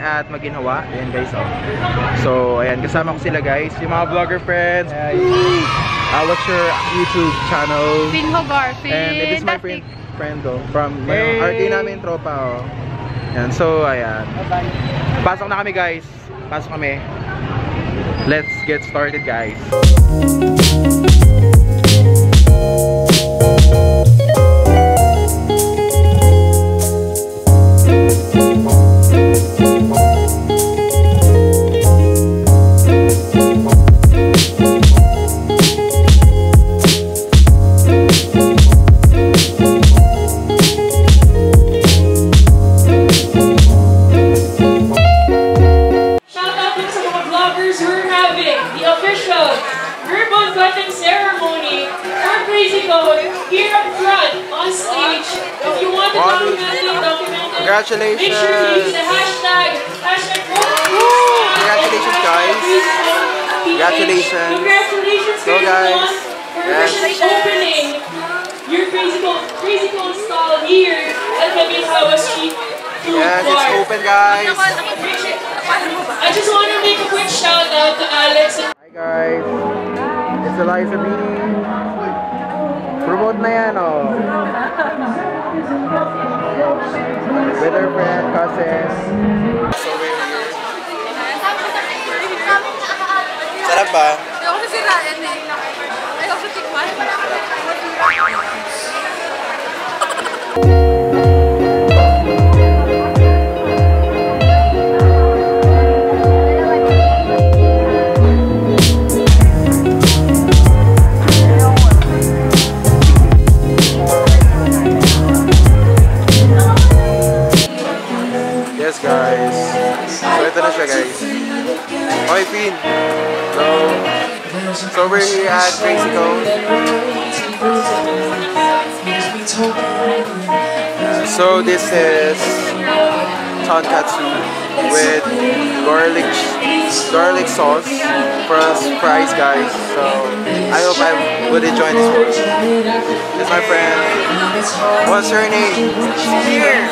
at Maginhawa. Ayan guys, oh. So, ayan, kasama ko sila guys. Yung mga vlogger friends. Uh, what's your YouTube channel? Finho Garfield. And it is my friend, friend oh, from hey. RK namin, tropa, oh. Yan, so, ayan. Pasok na kami guys. Pasok kami. Let's get started guys. Shout Congratulations. Make sure to use the hashtag, hashtag Congratulations, guys. Congratulations. Congratulations, Go, guys. Officially opening your Crazy Cone stall here at Maginhawa Street Yes, it's open guys. I just want to make a quick shout out to Alex Hi guys. It's Eliza B. Promote na yan, oh. With her friend, cousin. So we're here. Sarap ba? Ayoko na sirain eh. Siya guys. Okay, Finn. So, so we're here at Crazy Cone. So this is tonkatsu with garlic garlic sauce for us fries guys. So I hope I would enjoy this one. This is my friend. What's her name? Here.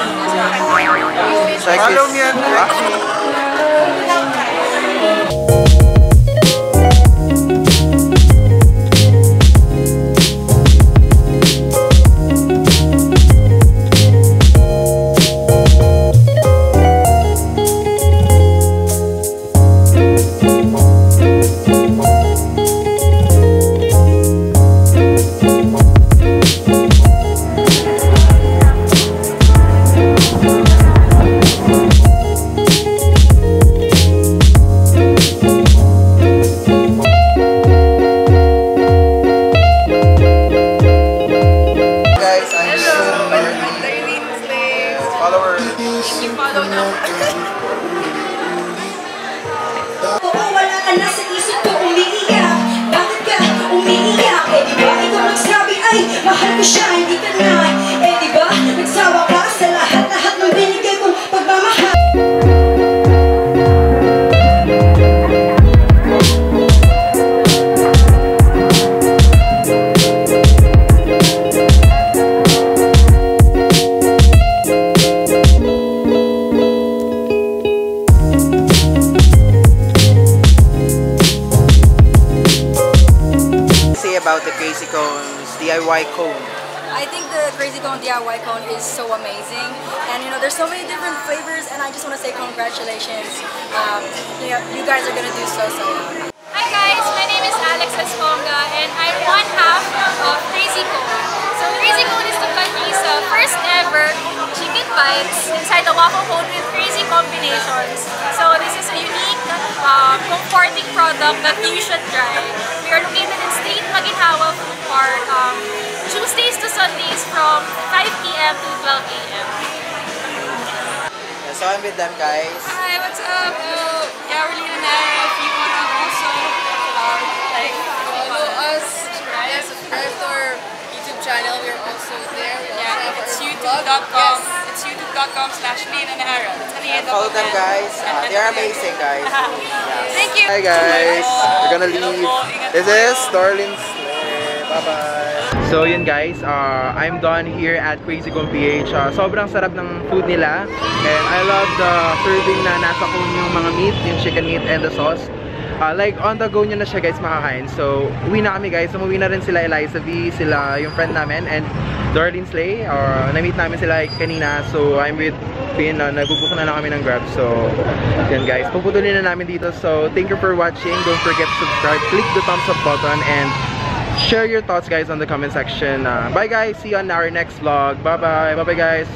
Follow me on ah. Mahal ko siya Hindi ka Crazy Cones DIY cone. I think the Crazy Cone DIY cone is so amazing, and you know there's so many different flavors, and I just want to say congratulations. Um, you, know, you guys are gonna do so so well. Hi guys, my name is Alex Esponga and I'm one half of Crazy Cone. So Crazy Cone is the country's uh, first ever chicken bites inside the waffle cone with crazy combinations. So this is a unique, uh, comforting product that you should try. We are located Tuesdays to Sundays from 5 p.m. to 12 a.m. So I'm with them guys. Hi, what's up? Uh, yeah, we're Lena Nara. If you wanna also um, like follow us, yeah, subscribe to our YouTube channel. We're also there. We also Yeah, have it's youtube.com. Yes. It's youtube.com slash Lena Nahara. It's Aliyah Follow them guys. Uh, they're amazing guys. Thank you. Hi guys. We're gonna leave. This is Darlene Slay. Bye bye. So yun guys, uh, I'm done here at Crazy Kong PH. Uh, sobrang sarap ng food nila. And I love the serving na nasa cone yung mga meat, yung chicken meat and the sauce. Uh, like on the go nyo na siya guys makakain. So uwi na kami guys. Umuwi na rin sila Eliza V, sila yung friend namin and Darlene Slay. Uh, na-meet namin sila kanina. So I'm with Finn. Uh, Nagbubook na lang kami ng Grab. So yun guys. Puputulin na namin dito. So thank you for watching. Don't forget to subscribe. Click the thumbs up button and share your thoughts guys on the comment section. Uh, bye guys. See you on our next vlog. Bye bye. Bye bye guys.